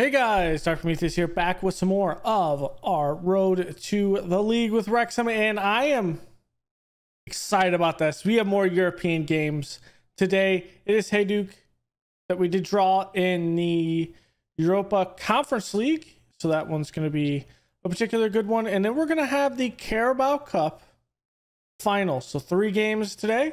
Hey guys, Dark Prometheus here, back with some more of our road to the league with Wrexham, and I am excited about this. We have more European games today. It is Hajduk that we did draw in the Europa Conference League, so that one's going to be a particular good one. And then we're going to have the Carabao Cup final. So three games today,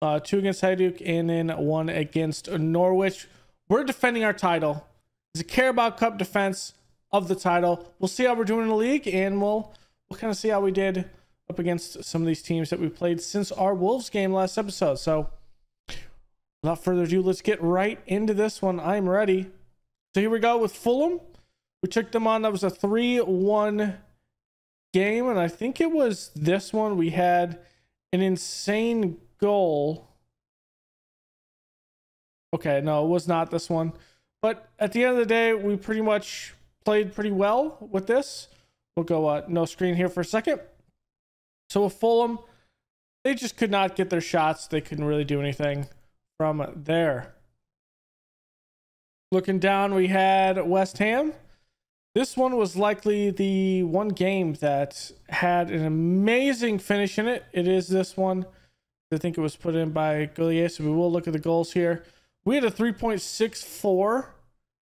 uh, two against Hajduk, and then one against Norwich. We're defending our title it's a Carabao Cup defense of the title. We'll see how we're doing in the league, and we'll we'll kind of see how we did up against some of these teams that we played since our Wolves game last episode. So, without further ado, let's get right into this one. I'm ready. So here we go with Fulham. We took them on. That was a 3-1 game, and I think it was this one we had an insane goal. Okay, no, it was not this one. But at the end of the day, we pretty much played pretty well with this. We'll go uh, no screen here for a second. So with Fulham, they just could not get their shots. They couldn't really do anything from there. Looking down, we had West Ham. This one was likely the one game that had an amazing finish in it. It is this one. I think it was put in by Goulier, so we will look at the goals here. We had a 3.64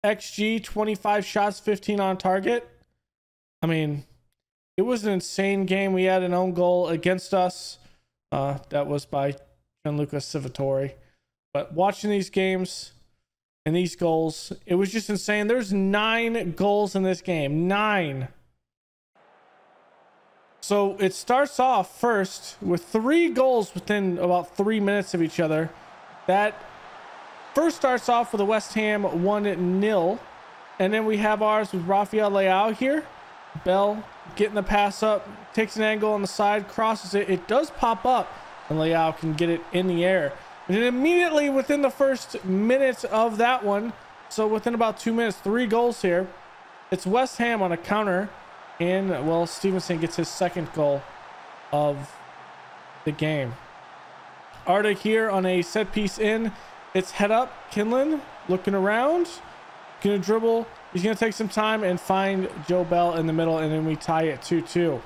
XG, 25 shots, 15 on target. I mean, it was an insane game. We had an own goal against us. Uh, that was by Gianluca Civitori. But watching these games and these goals, it was just insane. There's nine goals in this game. Nine. So it starts off first with three goals within about three minutes of each other. That First starts off with a West Ham 1-0. And then we have ours with Rafael Leao here. Bell getting the pass up, takes an angle on the side, crosses it. It does pop up, and Leao can get it in the air. And then immediately within the first minute of that one, so within about two minutes, three goals here. It's West Ham on a counter, and well, Stevenson gets his second goal of the game. Arda here on a set piece in. It's head up. Kinlan looking around. Gonna dribble. He's gonna take some time and find Joe Bell in the middle, and then we tie it 2-2.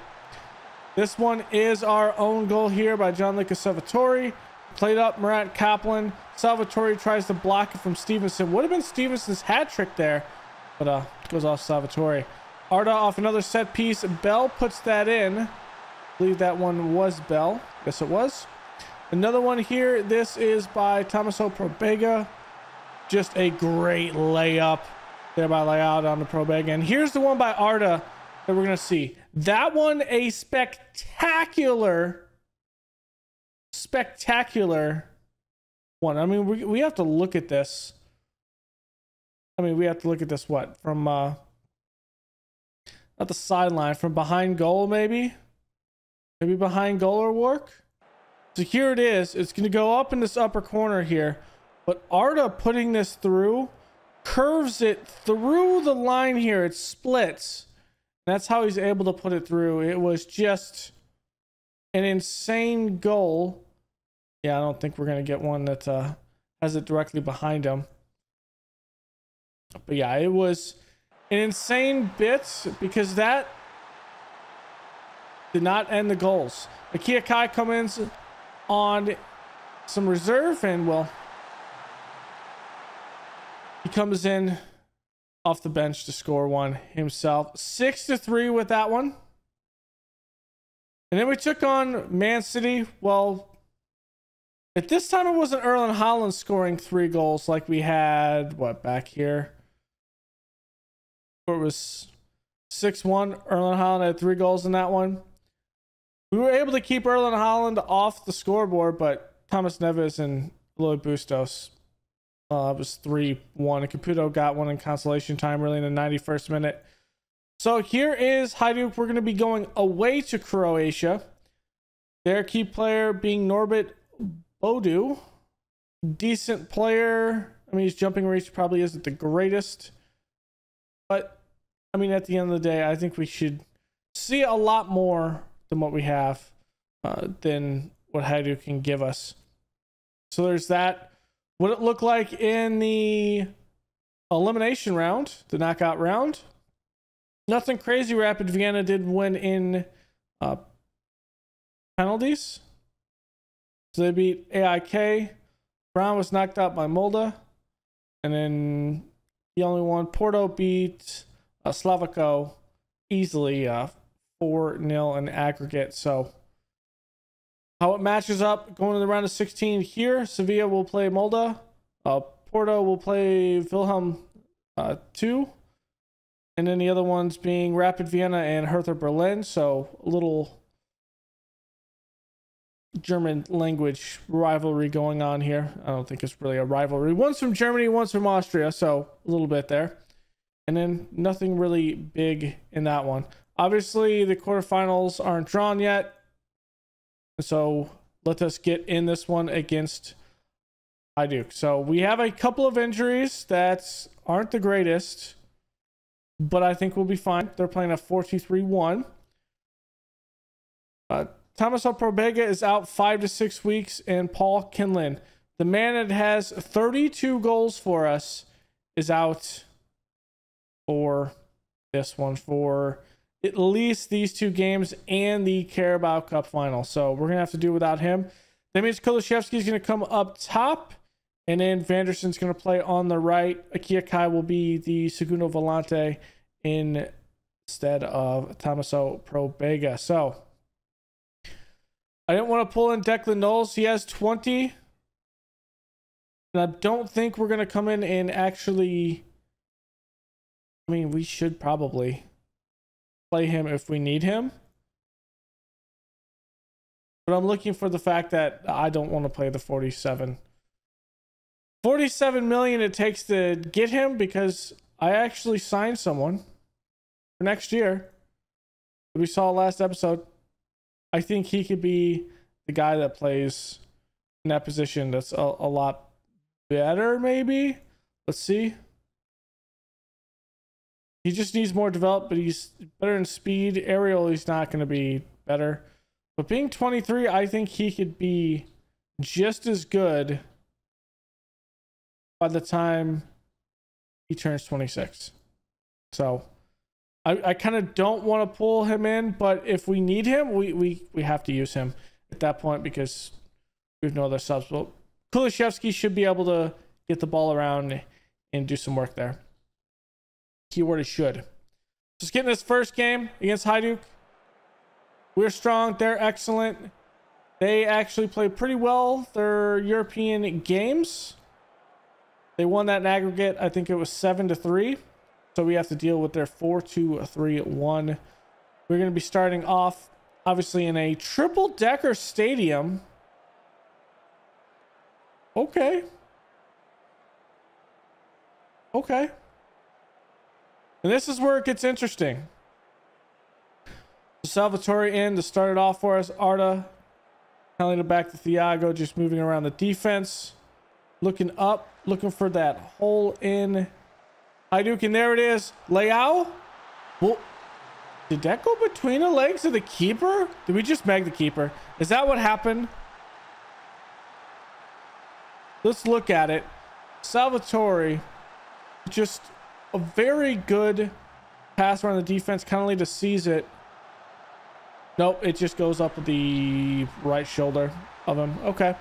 This one is our own goal here by Gianluca Salvatore. Played up Murat Kaplan. Salvatore tries to block it from Stevenson. Would have been Stevenson's hat trick there, but uh, goes off Salvatore. Arda off another set piece. Bell puts that in. I believe that one was Bell. Yes, it was. Another one here. This is by Tomaso Probega. Just a great layup there by Layout on the Probega. And here's the one by Arda that we're going to see. That one, a spectacular, spectacular one. I mean, we, we have to look at this. I mean, we have to look at this, what, from, uh, not the sideline, from behind goal, maybe? Maybe behind goal or work? So here it is. It's going to go up in this upper corner here. But Arda putting this through curves it through the line here. It splits. That's how he's able to put it through. It was just an insane goal. Yeah, I don't think we're going to get one that uh, has it directly behind him. But yeah, it was an insane bit because that did not end the goals. Akia Kai comes in, on some reserve and well he comes in off the bench to score one himself. Six to three with that one. And then we took on man city. Well at this time it wasn't erling haaland scoring three goals like we had what back here? It was 6-1 erling haaland had three goals in that one we were able to keep Erling Haaland off the scoreboard, but Thomas Neves and Lloyd Bustos uh, was 3 1. And Caputo got one in consolation time really in the 91st minute. So here is Hajduk. We're going to be going away to Croatia. Their key player being Norbert Bodu. Decent player. I mean, his jumping reach probably isn't the greatest. But, I mean, at the end of the day, I think we should see a lot more than what we have, uh, than what Hajduk can give us. So there's that. What it looked like in the elimination round, the knockout round. Nothing crazy. Rapid Vienna did win in uh, penalties. So they beat AIK. Brann was knocked out by Molde. And then the only one, Porto beat uh, Slavico easily uh, 4 0 in aggregate. So how it matches up going to the round of 16 here. Sevilla will play Molde. Uh, Porto will play Willem uh, 2. And then the other ones being Rapid Vienna and Hertha Berlin. So a little German language rivalry going on here. I don't think it's really a rivalry. One's from Germany, one's from Austria. So a little bit there. And then nothing really big in that one. Obviously, the quarterfinals aren't drawn yet. So let us get in this one against Hajduk. So we have a couple of injuries that aren't the greatest, but I think we'll be fine. They're playing a 4 2 3 1. Uh, Thomas Probega is out five to six weeks, and Paul Kinlan, the man that has 32 goals for us, is out for this one for at least these two games and the Carabao Cup final. So we're gonna have to do without him. That means Kulusevski is gonna come up top, and then Vanderson's gonna play on the right. Akia Kai will be the Segundo Volante instead of Tomaso Probega. So I didn't want to pull in Declan Knowles. He has 20. And I don't think we're gonna come in and actually I mean we should probably play him if we need him. But I'm looking for the fact that I don't want to play the 47. 47 million it takes to get him because I actually signed someone for next year. We saw last episode. I think he could be the guy that plays in that position that's a, a lot better, maybe. Let's see. He just needs more develop, but he's better in speed. Aerial, he's not going to be better. But being 23, I think he could be just as good by the time he turns 26. So I, I kind of don't want to pull him in, but if we need him, we, we, we have to use him at that point because we have no other subs. But Kulusevski should be able to get the ball around and do some work there. Keyword is should. Just getting this first game against Hajduk. We're strong. They're excellent. They actually played pretty well their European games. They won that in aggregate. I think it was seven to three. So we have to deal with their four, two, three, one. We're going to be starting off, obviously, in a triple decker stadium. Okay. Okay. And this is where it gets interesting. Salvatore in to start it off for us. Arda telling it back to Thiago, just moving around the defense. Looking up, looking for that hole in Hajduk, and there it is. Leao? Well, did that go between the legs of the keeper? Did we just mag the keeper? Is that what happened? Let's look at it. Salvatore just a very good pass around the defense, kind of need to seize it. Nope, it just goes up the right shoulder of him. Okay.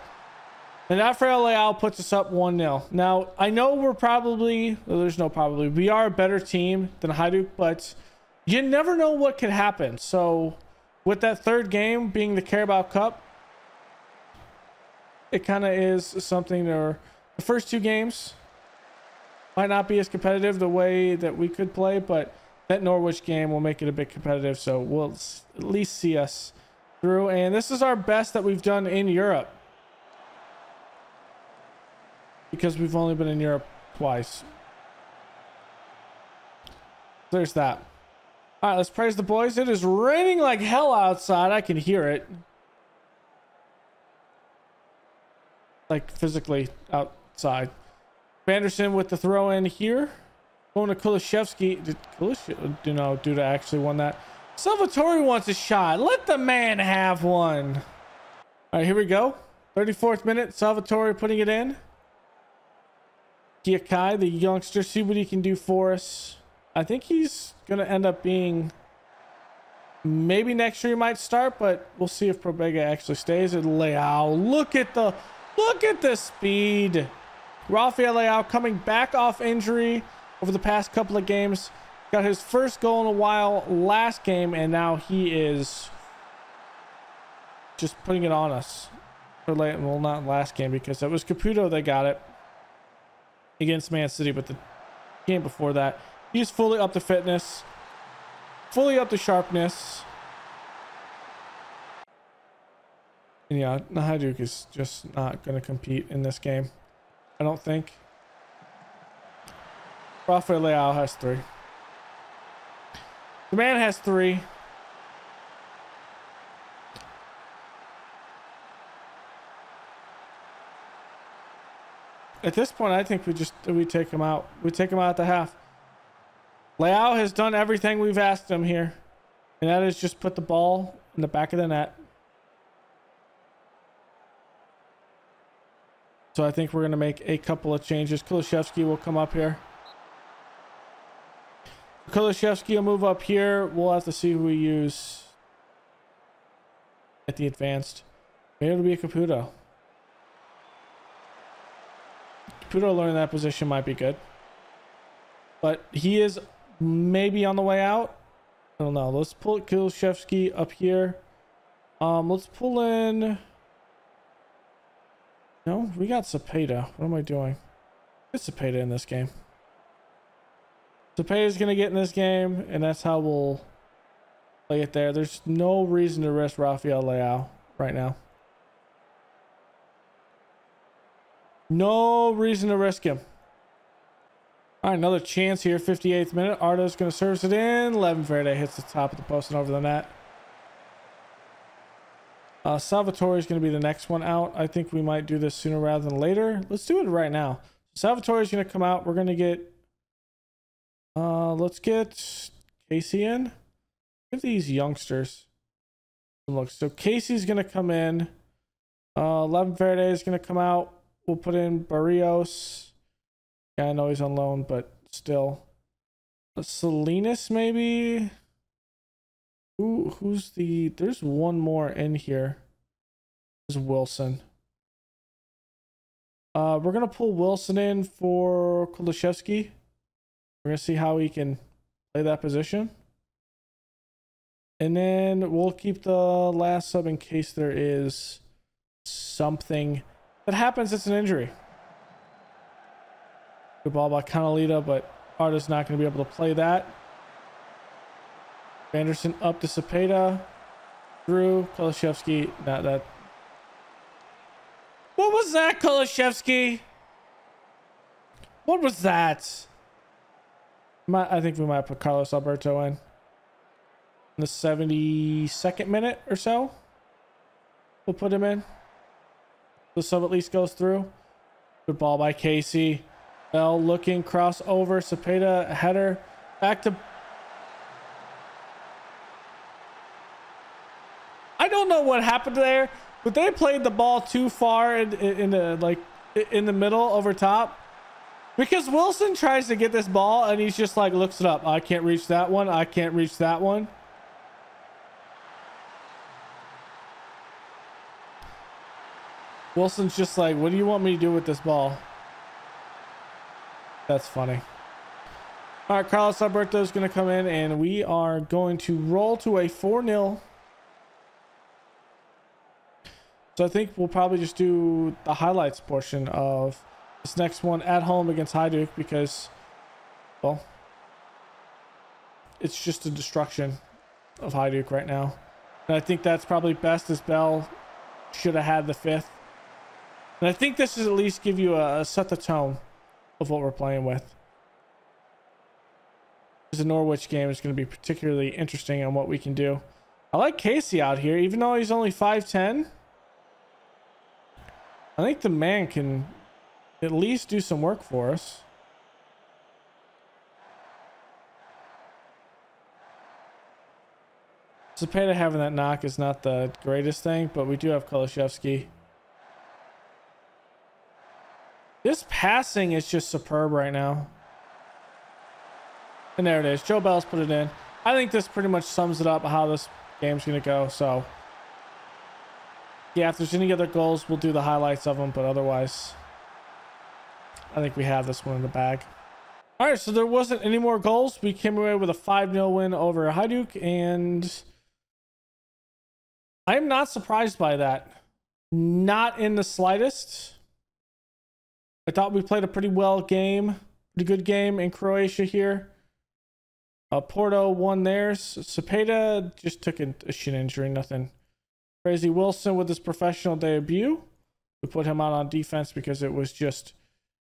And Rafael Leao puts us up 1-0. Now, I know we're probably, well, there's no probably, we are a better team than Hajduk, but you never know what could happen. So, with that third game being the Carabao Cup, it kind of is something, or the first two games, might not be as competitive the way that we could play, but that Norwich game will make it a bit competitive. So we'll at least see us through. And this is our best that we've done in Europe. Because we've only been in Europe twice. There's that. All right, let's praise the boys. It is raining like hell outside. I can hear it. Like physically outside. Vanderson with the throw in here. Going to Kulusevski. Did you know, Duda actually won that? Salvatore wants a shot. Let the man have one. All right, here we go. 34th minute. Salvatore putting it in. Gyakai, the youngster, see what he can do for us. I think he's going to end up being maybe next year he might start, but we'll see if Probega actually stays at Leao. Look at the look at the speed. Rafael Leao coming back off injury over the past couple of games. Got his first goal in a while last game, and now he is just putting it on us. Well, not last game because it was Caputo that got it against Man City, but the game before that, he's fully up to fitness, fully up to sharpness. And yeah, Nahaduk is just not going to compete in this game. I don't think. Rafael Leao has three. The man has three. At this point, I think we just we take him out. We take him out at the half. Leao has done everything we've asked him here, and that is just put the ball in the back of the net. So I think we're going to make a couple of changes. Kulusevski will come up here. Kulusevski will move up here. We'll have to see who we use at the advanced. Maybe it'll be a Caputo. Caputo learning that position might be good. But he is maybe on the way out. I don't know. Let's pull Kulusevski up here. Um, let's pull in... No, we got Cepeda. What am I doing? Get Cepeda in this game. Cepeda is going to get in this game, and that's how we'll play it there. There's no reason to risk Rafael Leao right now. No reason to risk him. All right, another chance here. 58th minute. Arda's going to service it in. Levin Verde hits the top of the post and over the net. Uh, Salvatore is going to be the next one out. I think we might do this sooner rather than later. Let's do it right now. Salvatore is going to come out. We're going to get... Uh, let's get Casey in. Give these youngsters some looks. So Casey's going to come in. Uh, Levin Verde is going to come out. We'll put in Barrios. Yeah, I know he's on loan, but still. Salinas, maybe? Who who's the there's one more in here. Is Wilson. Uh we're gonna pull Wilson in for Kulusevski. We're gonna see how he can play that position. And then we'll keep the last sub in case there is something that happens. It's an injury. Good ball by Canalita, but Arda's not going to be able to play that. Anderson up to Cepeda. Drew Kulusevski. Not that. What was that, Kulusevski? What was that? I think we might put Carlos Alberto in. In the 72nd minute or so. We'll put him in. The sub at least goes through. Good ball by Casey. Bell looking crossover. Cepeda header. Back to I don't know what happened there, but they played the ball too far in, in the like in the middle over top. Because Wilson tries to get this ball and he's just like looks it up. I can't reach that one. I can't reach that one. Wilson's just like, what do you want me to do with this ball? That's funny. All right, Carlos Alberto is going to come in and we are going to roll to a 4-0 So I think we'll probably just do the highlights portion of this next one at home against Hajduk because, well, it's just a destruction of Hajduk right now. And I think that's probably best as Bell should have had the fifth. And I think this is at least give you a, a set the tone of what we're playing with. The Norwich game is going to be particularly interesting on what we can do. I like Casey out here, even though he's only 5'10". I think the man can at least do some work for us. Cepeda having that knock is not the greatest thing, but we do have Kulusevski. This passing is just superb right now. And there it is. Joe Bell's put it in. I think this pretty much sums it up how this game's going to go. So, yeah, if there's any other goals, we'll do the highlights of them. But otherwise, I think we have this one in the bag. All right, so there wasn't any more goals. We came away with a 5-0 win over Hajduk, and I'm not surprised by that. Not in the slightest. I thought we played a pretty well game, pretty good game in Croatia here. Uh, Porto won theirs. Cepeda just took a shin injury, nothing crazy. Wilson with his professional debut. We put him out on defense because it was just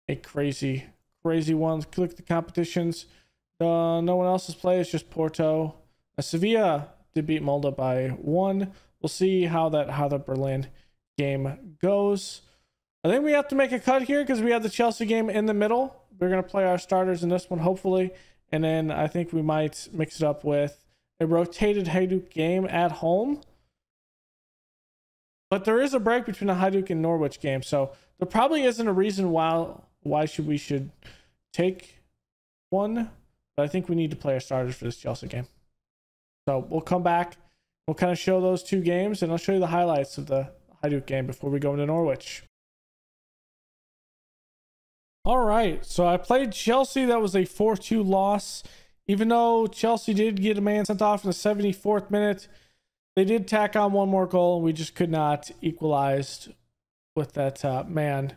a crazy, crazy one. Click the competitions. Uh, no one else's play. It's just Porto. Uh, Sevilla did beat Molde by one. We'll see how that how the Berlin game goes. I think we have to make a cut here because we have the Chelsea game in the middle. We're gonna play our starters in this one, hopefully. And then I think we might mix it up with a rotated Hajduk game at home. But there is a break between the Hajduk and Norwich game, so there probably isn't a reason why why should we should take one. But I think we need to play our starters for this Chelsea game. So we'll come back. We'll kind of show those two games, and I'll show you the highlights of the Hajduk game before we go into Norwich. All right, so I played Chelsea. That was a 4 2 loss. Even though Chelsea did get a man sent off in the 74th minute, they did tack on one more goal, and we just could not equalize with that uh, man.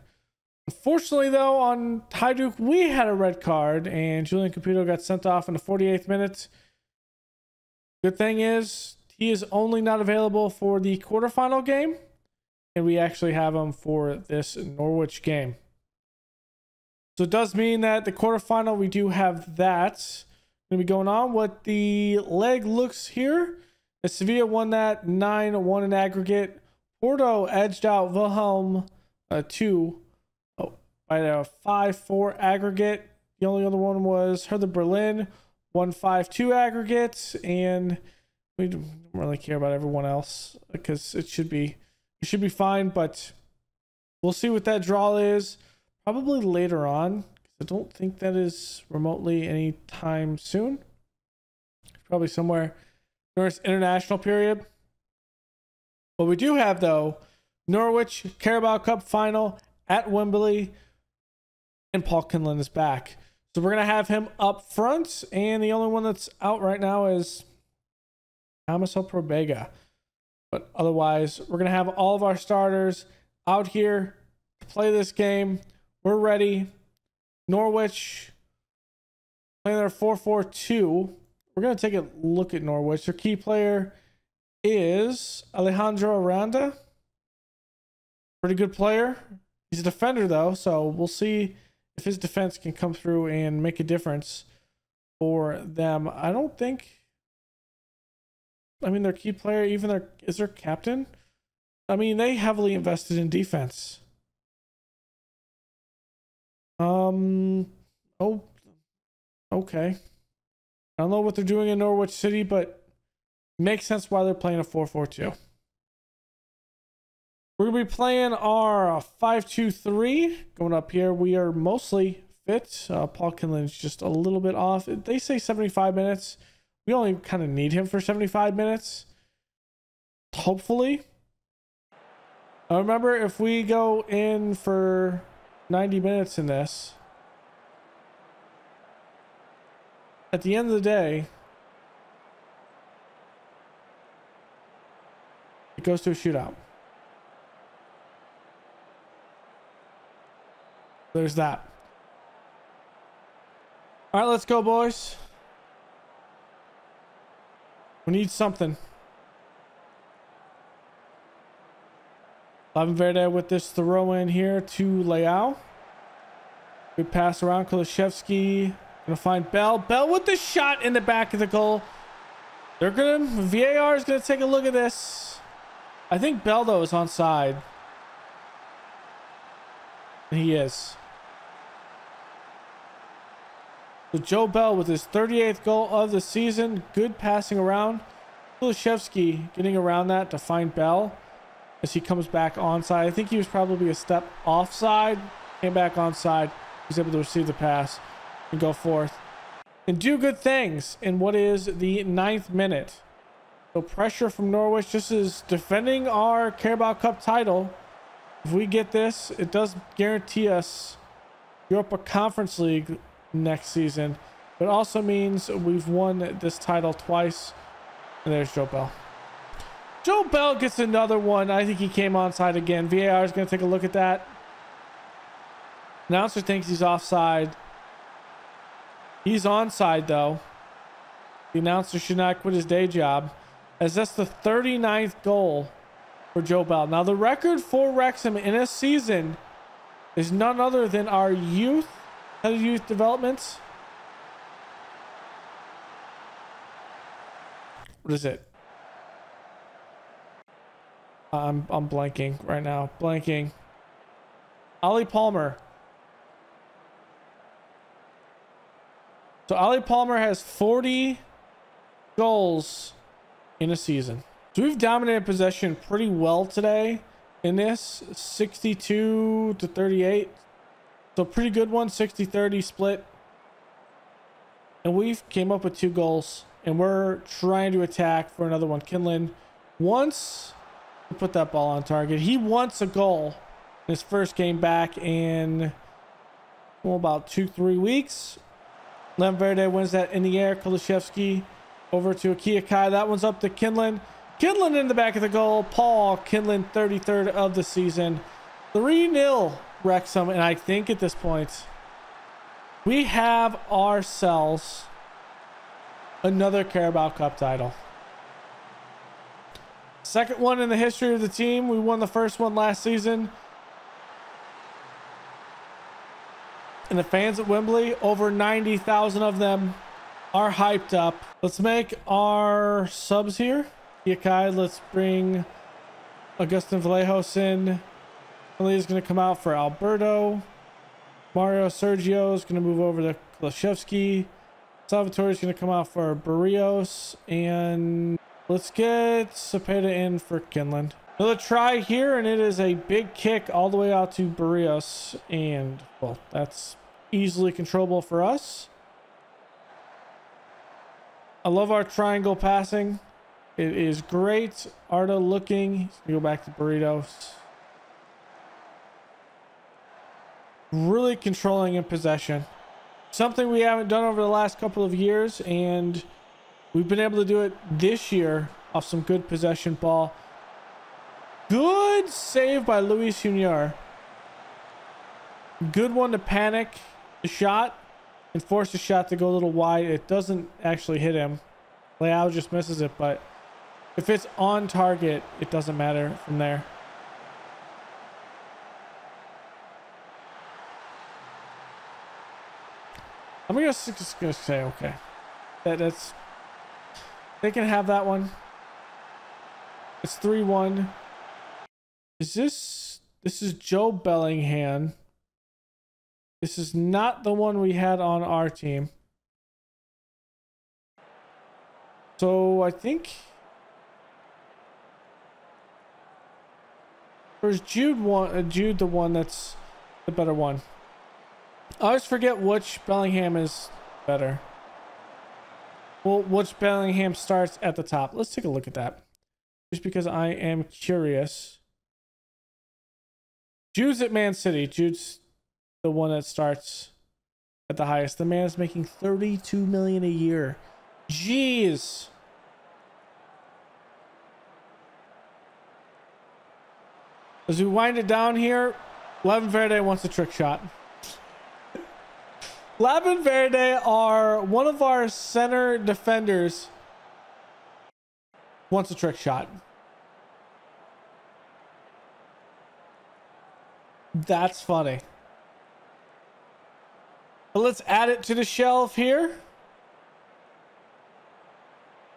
Unfortunately, though, on Hajduk, we had a red card, and Julian Caputo got sent off in the 48th minute. Good thing is, he is only not available for the quarterfinal game, and we actually have him for this Norwich game. So it does mean that the quarterfinal, we do have that going to be going on. What the leg looks here Sevilla won that 9 1 in aggregate. Porto edged out Willem uh, 2 oh, by a 5 4 aggregate. The only other one was Hertha Berlin 1 5 2 aggregate. And we don't really care about everyone else because it should be it should be fine. But we'll see what that draw is probably later on. I don't think that is remotely any time soon. Probably somewhere this international period. What we do have though, Norwich Carabao Cup final at Wembley, and Paul Kinlan is back. So we're gonna have him up front, and the only one that's out right now is Tomaso Probega. But otherwise, we're gonna have all of our starters out here to play this game. We're ready. Norwich playing their 4 4 2. We're going to take a look at Norwich. Their key player is Alejandro Aranda. Pretty good player. He's a defender, though, so we'll see if his defense can come through and make a difference for them. I don't think. I mean, their key player, even their is their captain. I mean, they heavily invested in defense. Um. Oh. Okay. I don't know what they're doing in Norwich City, but makes sense why they're playing a 4-4-2. We're gonna be playing our 5-2-3 going up here. We are mostly fit. Uh, Paul Kinlan's just a little bit off. They say 75 minutes. We only kind of need him for 75 minutes. Hopefully. I remember if we go in for 90 minutes in this. At the end of the day, it goes to a shootout. There's that. All right, let's go, boys. We need something. Lavin with this throw in here to Leao. Good pass around. Kulusevski gonna find Bell. Bell with the shot in the back of the goal. They're gonna VAR is gonna take a look at this. I think Bell though is on side. He is. So Joe Bell with his 38th goal of the season. Good passing around. Kulusevski getting around that to find Bell as he comes back onside. I think he was probably a step offside. came back onside. He's able to receive the pass and go forth and do good things in what is the ninth minute. So pressure from Norwich just is defending our Carabao Cup title. If we get this, it does guarantee us Europa Conference League next season. But also means we've won this title twice. And there's Joe Bell. Joe Bell gets another one. I think he came onside again. VAR is going to take a look at that. Announcer thinks he's offside. He's onside, though. The announcer should not quit his day job, as that's the 39th goal for Joe Bell. Now, the record for Wrexham in a season is none other than our youth, head of youth developments. What is it? I'm I'm blanking right now. Blanking. Ollie Palmer. So Ollie Palmer has 40 goals in a season. So we've dominated possession pretty well today in this 62 to 38. So pretty good one, 60-30 split. And we've came up with two goals and we're trying to attack for another one. Kinlan wants to put that ball on target. He wants a goal in his first game back in well, about two, three weeks. Lamverde wins that in the air. Kulusevski over to Aki Kai. That one's up to Kinlan. Kinlan in the back of the goal. Paul Kinlan, 33rd of the season. 3-0 Wrexham. And I think at this point, we have ourselves another Carabao Cup title. Second one in the history of the team. We won the first one last season. And the fans at Wembley, over 90,000 of them are hyped up. Let's make our subs here. Yakai, let's bring Augustin Vallejos in. is going to come out for Alberto. Mario Sergio is going to move over to Kulusevski. Salvatore is going to come out for Barrios. And let's get Cepeda in for Kinlan. Another try here, and it is a big kick all the way out to Barrios. And, well, that's easily controllable for us. I love our triangle passing. It is great. Arda looking. Go back to Barrios. Really controlling in possession. Something we haven't done over the last couple of years, and we've been able to do it this year off some good possession ball. Good save by Luis Junior. Good one to panic the shot and force the shot to go a little wide. It doesn't actually hit him. Leao just misses it, but if it's on target, it doesn't matter from there. I'm gonna just gonna say okay. That that's they can have that one. It's three one. Is this this is Joe Bellingham? This is not the one we had on our team. So I think or is Jude one uh, Jude the one that's the better one? I always forget which Bellingham is better. Well, which Bellingham starts at the top. Let's take a look at that. Just because I am curious. Jude's at Man City. Jude's the one that starts at the highest. The man is making 32 million a year. Jeez. As we wind it down here, Levin Verde wants a trick shot. Levin Verde are one of our center defenders wants a trick shot. That's funny. But let's add it to the shelf here.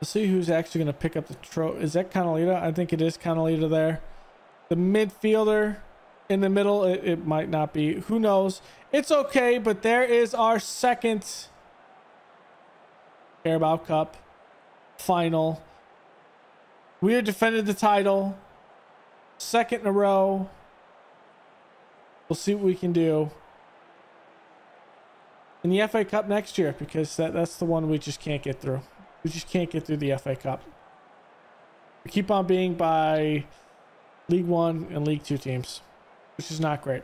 Let's see who's actually going to pick up the trophy. Is that Canalita? I think it is Canalita there. The midfielder in the middle, it, it might not be. Who knows? It's okay, but there is our second Carabao Cup final. We have defended the title second in a row. We'll see what we can do in the FA Cup next year because that, that's the one we just can't get through. We just can't get through the FA Cup. We keep on being by League One and League Two teams, which is not great.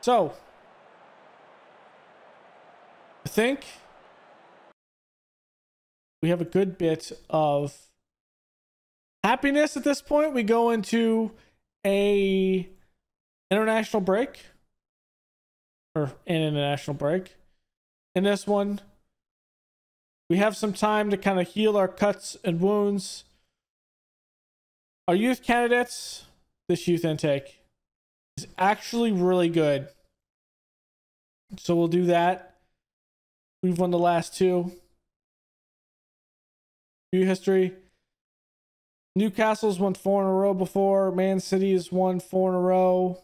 So, I think we have a good bit of happiness at this point. We go into a international break or an international break. In this one, we have some time to kind of heal our cuts and wounds. Our youth candidates, this youth intake is actually really good. So we'll do that. We've won the last two. New history. Newcastle's won four in a row before. Man City has won four in a row.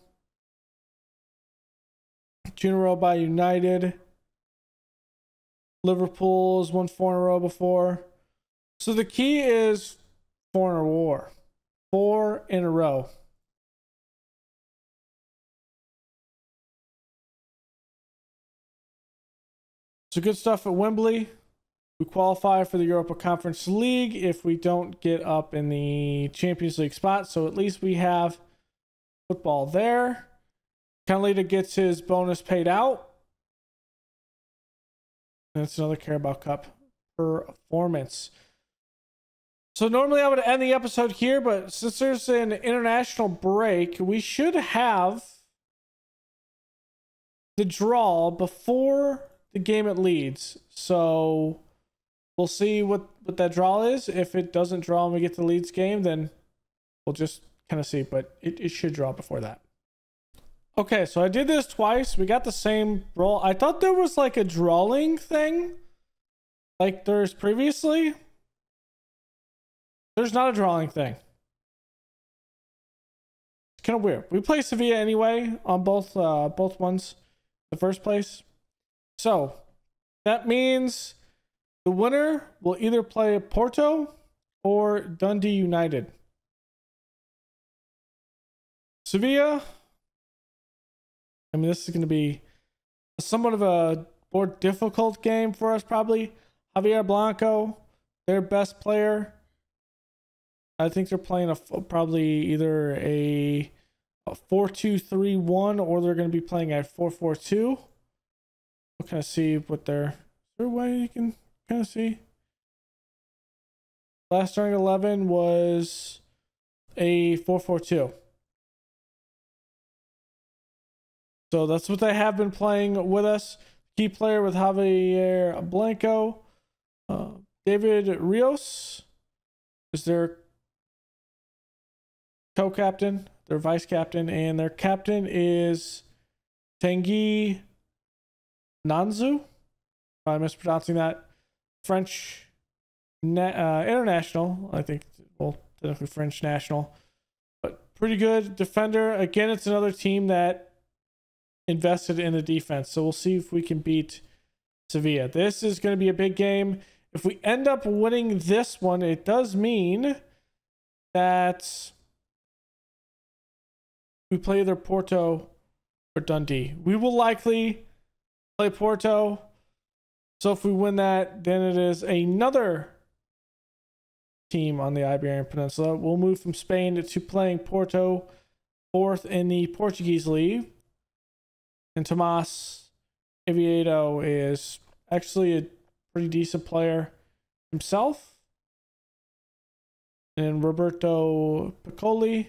Two in a row by United. Liverpool's won four in a row before. So the key is four in a war. Four in a row. So good stuff at Wembley. We qualify for the Europa Conference League if we don't get up in the Champions League spot. So at least we have football there. Kenlita gets his bonus paid out. That's another Carabao Cup performance. So normally I would end the episode here, but since there's an international break, we should have the draw before the game at Leeds. So we'll see what, what that draw is. If it doesn't draw and we get the Leeds game, then we'll just kind of see. But it, it should draw before that. Okay, so I did this twice. We got the same roll. I thought there was like a drawing thing. Like there's previously. There's not a drawing thing. It's kind of weird. We play Sevilla anyway on both uh both ones. The first place. So that means the winner will either play Porto or Dundee United. Sevilla I mean, this is going to be somewhat of a more difficult game for us, probably. Javier Blanco, their best player. I think they're playing a probably either a, a 4 2 3 1 or they're going to be playing a 4 4 2. We'll kind of see what their. A way you can kind of see? Last starting 11 was a 4 4 2. So that's what they have been playing with us. Key player with Javier Blanco. Uh, David Rios is their co captain, their vice captain, and their captain is Tanguy Nianzou. I'm mispronouncing that. French na- uh, international, I think, well, technically French national, but pretty good defender. Again, it's another team that invested in the defense. So we'll see if we can beat Sevilla. This is going to be a big game. If we end up winning this one, it does mean that we play either Porto or Dundee. We will likely play Porto. So if we win that, then it is another team on the Iberian Peninsula. We'll move from Spain to playing Porto, fourth in the Portuguese league. And Tomas Oviedo is actually a pretty decent player himself. And Roberto Piccoli.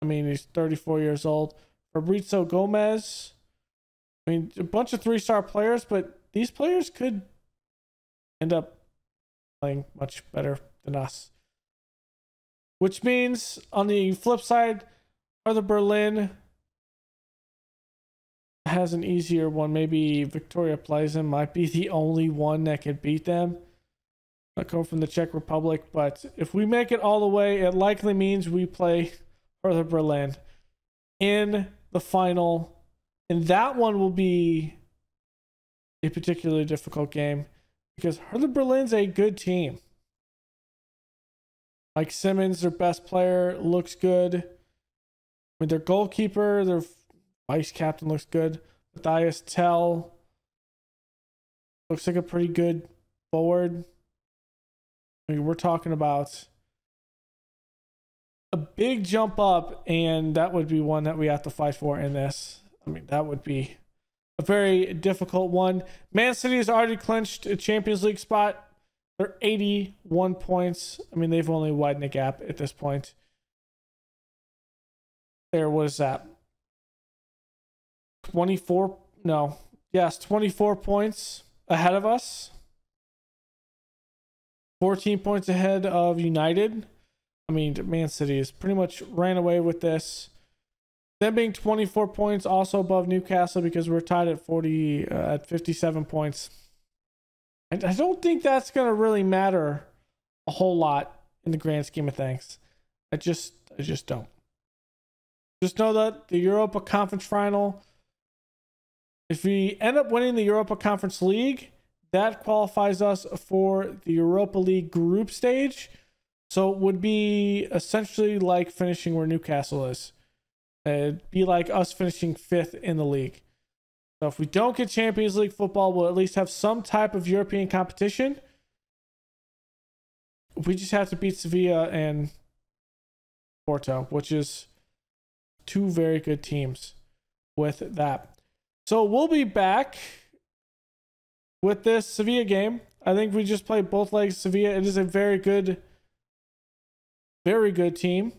I mean, he's 34 years old. Fabrizio Gomez. I mean, a bunch of three star players, but these players could end up playing much better than us. Which means, on the flip side, Hertha Berlin has an easier one. Maybe Viktoria Plzeň might be the only one that can beat them. I come from the Czech Republic, but if we make it all the way, it likely means we play Hertha Berlin in the final. And that one will be a particularly difficult game because Hertha Berlin's a good team. Mike Simmons, their best player, looks good. Mean, their goalkeeper, their vice captain looks good. Matthias Tell looks like a pretty good forward. I mean, we're talking about a big jump up, and that would be one that we have to fight for in this. I mean, that would be a very difficult one. Man City has already clinched a Champions League spot. They're 81 points. I mean, they've only widened the gap at this point. There was that 24, no, yes, 24 points ahead of us. 14 points ahead of United. I mean, Man City has pretty much ran away with this. Them being 24 points, also above Newcastle because we're tied at 40 uh, at 57 points. And I don't think that's going to really matter a whole lot in the grand scheme of things. I just I just don't. Just know that the Europa Conference final if we end up winning the Europa Conference League, that qualifies us for the Europa League group stage. So it would be essentially like finishing where Newcastle is. It'd be like us finishing fifth in the league. So if we don't get Champions League football, we'll at least have some type of European competition. We just have to beat Sevilla and Porto, which is two very good teams with that. So we'll be back with this Sevilla game. I think we just played both legs Sevilla. It is a very good, very good team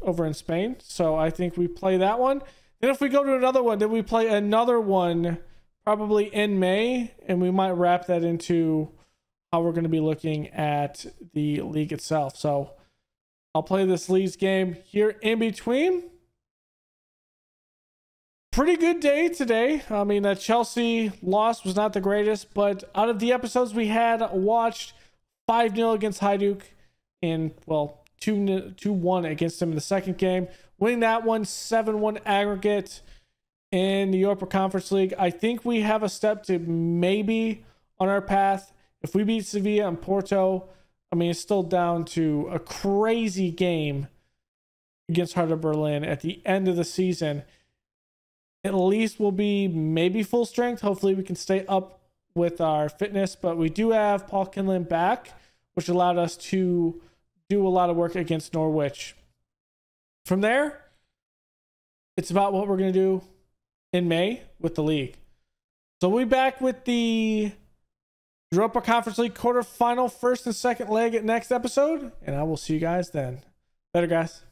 over in Spain. So I think we play that one. Then if we go to another one, then we play another one probably in May, and we might wrap that into how we're going to be looking at the league itself. So I'll play this Leeds game here in between pretty good day today. I mean, that Chelsea loss was not the greatest, but out of the episodes we had watched, 5 0 against Hajduk and, well, 2 1 against them in the second game. Winning that one 7 1 aggregate in the Europa Conference League. I think we have a step to maybe on our path. If we beat Sevilla and Porto, I mean, it's still down to a crazy game against Hertha Berlin at the end of the season at least we'll be maybe full strength. Hopefully, we can stay up with our fitness. But we do have Paul Kinlan back, which allowed us to do a lot of work against Norwich. From there, it's about what we're going to do in May with the league. So we'll be back with the Europa Conference League quarterfinal, first and second leg at next episode. And I will see you guys then. Better, guys.